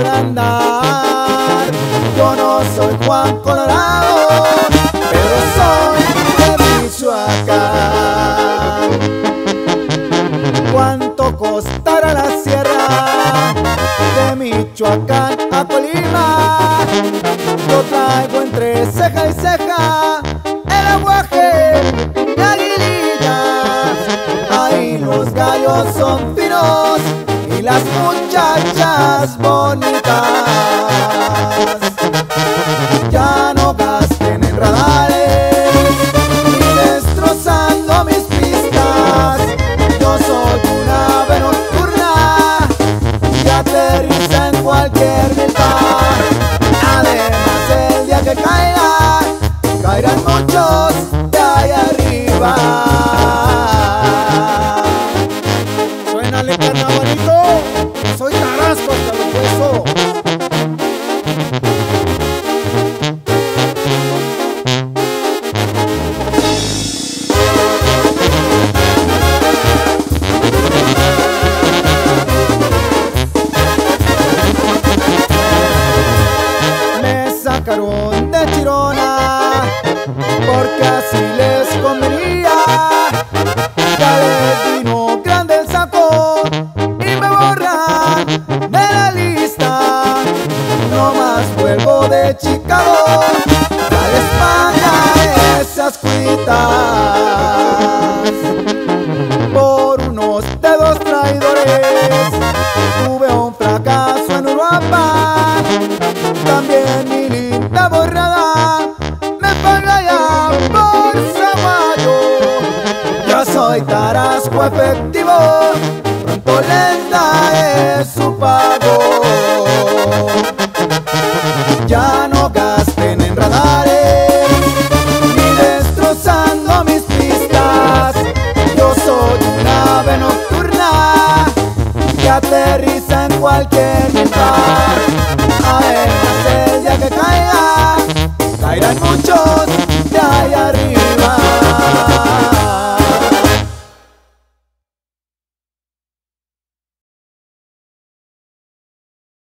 pueda andar. Yo no soy Juan Colorado, pero soy de Michoacán. ¿Cuánto costará la sierra de Michoacán a Colima? Yo traigo entre ceja y ceja. Muchachas bonitas. Y me borran de la lista. No más vuelvo de Chicago, ya les paga esas cuitas por unos dedos traidores. Tuve un fracaso en Uruapan, también mi linda borrada me paga ya por Zaguayo. Yo soy Tarasco efectivo, pronto les daré su pago. Ya no gasten en radares ni destrozando mis pistas. Yo soy una ave nocturna que aterriza en cualquier lugar. Además, el día que caiga, caerán muchos